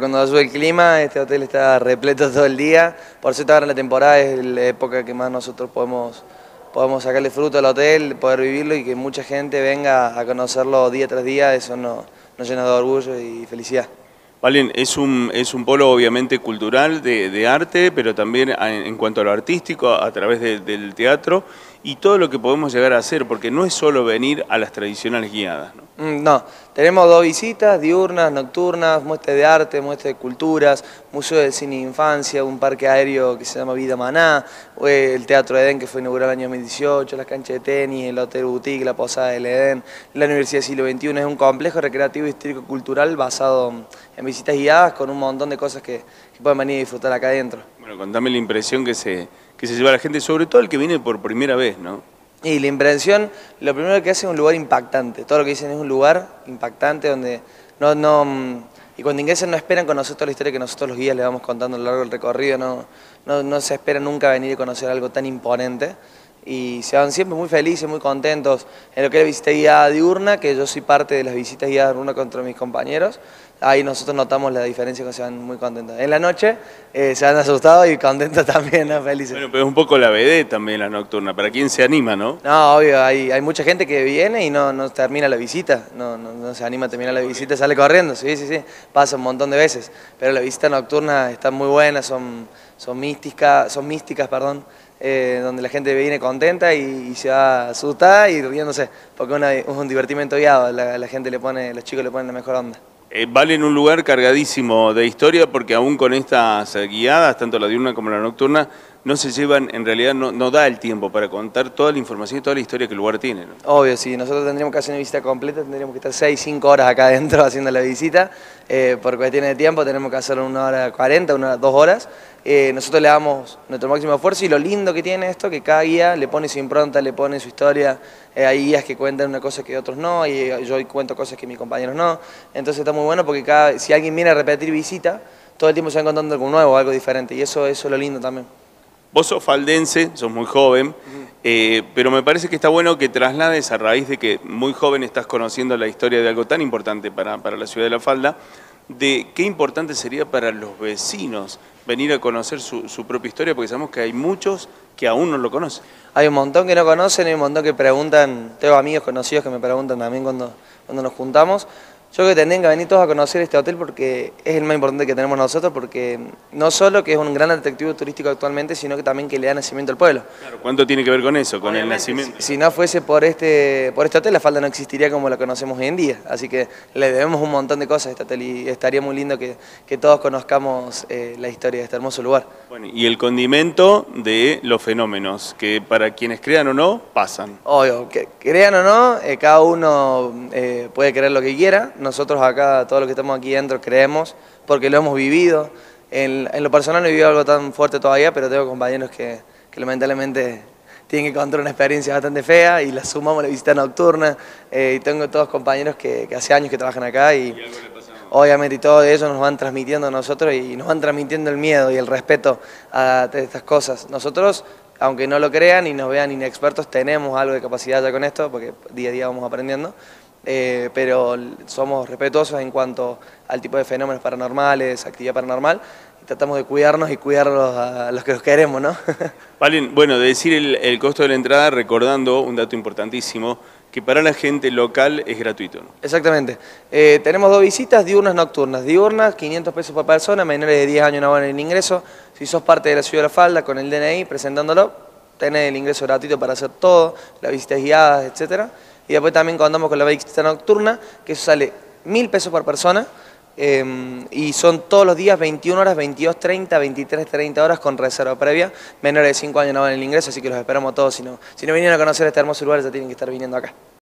Cuando sube el clima, este hotel está repleto todo el día. Por cierto, ahora en la temporada es la época que más nosotros podemos, podemos sacarle fruto al hotel, poder vivirlo y que mucha gente venga a conocerlo día tras día, eso nos, llena de orgullo y felicidad. Valen, es un, es un polo obviamente cultural, de, arte, pero también en cuanto a lo artístico, a través del teatro y todo lo que podemos llegar a hacer, porque no es solo venir a las tradicionales guiadas. Mm, no, tenemos dos visitas, diurnas, nocturnas, muestras de arte, muestras de culturas, Museo de Cine e Infancia, un parque aéreo que se llama Vida Maná, el Teatro Edén que fue inaugurado en el año 2018, las canchas de tenis, el Hotel Boutique, la Posada del Edén, la Universidad del Siglo XXI, es un complejo recreativo histórico-cultural basado en visitas guiadas con un montón de cosas que, pueden venir a disfrutar acá adentro. Bueno, contame la impresión que se, que se lleva la gente, sobre todo el que viene por primera vez, ¿no? Y la impresión, lo primero que hace es un lugar impactante. Todo lo que dicen es un lugar impactante donde no, no, mm, y cuando ingresan no esperan conocer toda la historia que nosotros los guías les vamos contando a lo largo del recorrido, no, no, no se espera nunca venir y conocer algo tan imponente y se van siempre muy felices, muy contentos en lo que es la visita guiada diurna, que yo soy parte de las visitas guiadas diurna contra mis compañeros, ahí nosotros notamos la diferencia que se van muy contentos. En la noche eh, se han asustado y contentos también, ¿no? felices. Bueno, pero es un poco la BD también la nocturna, para quien se anima, ¿no? No, obvio, hay, hay mucha gente que viene y no, no termina la visita, no, no, no se anima a terminar la visita, sale corriendo, sí, sí, sí, pasa un montón de veces, pero la visita nocturna está muy buena, son, son místicas, son místicas, perdón, eh, donde la gente viene contenta y, se va asustada y riéndose, porque es un divertimento guiado, la, gente le pone, los chicos le ponen la mejor onda. Eh, vale en un lugar cargadísimo de historia porque aún con estas guiadas, tanto la diurna como la nocturna, no se llevan, en realidad no, no, da el tiempo para contar toda la información y toda la historia que el lugar tiene. Obvio, sí, nosotros tendríamos que hacer una visita completa, tendríamos que estar 6, 5 horas acá adentro haciendo la visita, eh, por cuestiones de tiempo tenemos que hacer una hora 40, una, dos horas, eh, nosotros le damos nuestro máximo esfuerzo y lo lindo que tiene esto, que cada guía le pone su impronta, le pone su historia, eh, hay guías que cuentan una cosa que otros no, y yo cuento cosas que mis compañeros no, entonces está muy bueno porque cada, si alguien viene a repetir visita, todo el tiempo se va encontrando algo nuevo, algo diferente, y eso, eso es lo lindo también. Vos sos faldense, sos muy joven, eh, pero me parece que está bueno que traslades a raíz de que muy joven estás conociendo la historia de algo tan importante para, la ciudad de La Falda, de qué importante sería para los vecinos venir a conocer su, propia historia, porque sabemos que hay muchos que aún no lo conocen. Hay un montón que no conocen, hay un montón que preguntan, tengo amigos conocidos que me preguntan también cuando, cuando nos juntamos, yo creo que tendrían que venir todos a conocer este hotel porque es el más importante que tenemos nosotros, porque no solo que es un gran atractivo turístico actualmente, sino que también que le da nacimiento al pueblo. Claro, ¿cuánto tiene que ver con eso, con el nacimiento? Si, no fuese por este, por este hotel, la falda no existiría como la conocemos hoy en día. Así que le debemos un montón de cosas a este hotel y estaría muy lindo que, todos conozcamos eh, la historia de este hermoso lugar. Bueno, y el condimento de los fenómenos, que para quienes crean o no, pasan. Obvio, que crean o no, eh, cada uno eh, puede creer lo que quiera nosotros acá, todos los que estamos aquí dentro, creemos, porque lo hemos vivido. En, lo personal no he vivido algo tan fuerte todavía, pero tengo compañeros que, lamentablemente tienen que contar una experiencia bastante fea y la sumamos a la visita nocturna. Eh, y tengo todos compañeros que, hace años que trabajan acá y, obviamente y todo eso nos van transmitiendo a nosotros y nos van transmitiendo el miedo y el respeto a estas cosas. Nosotros, aunque no lo crean y nos vean inexpertos, tenemos algo de capacidad ya con esto, porque día a día vamos aprendiendo. Eh, pero somos respetuosos en cuanto al tipo de fenómenos paranormales, actividad paranormal, y tratamos de cuidarnos y cuidarlos a los que los queremos, ¿no? Valen, bueno, de decir el, costo de la entrada, recordando un dato importantísimo, que para la gente local es gratuito. Exactamente. Eh, tenemos dos visitas, diurnas nocturnas. Diurnas, 500 pesos por persona, menores de 10 años no van el ingreso. Si sos parte de la ciudad de La Falda, con el DNI, presentándolo, tenés el ingreso gratuito para hacer todo, las visitas guiadas, etcétera. Y después también contamos con la visita nocturna, que eso sale mil pesos por persona. Em, y son todos los días 21 horas, 22, 30, 23, 30 horas con reserva previa. Menores de 5 años no van el ingreso, así que los esperamos todos. Si no, si no vinieron a conocer este hermoso lugar, ya tienen que estar viniendo acá.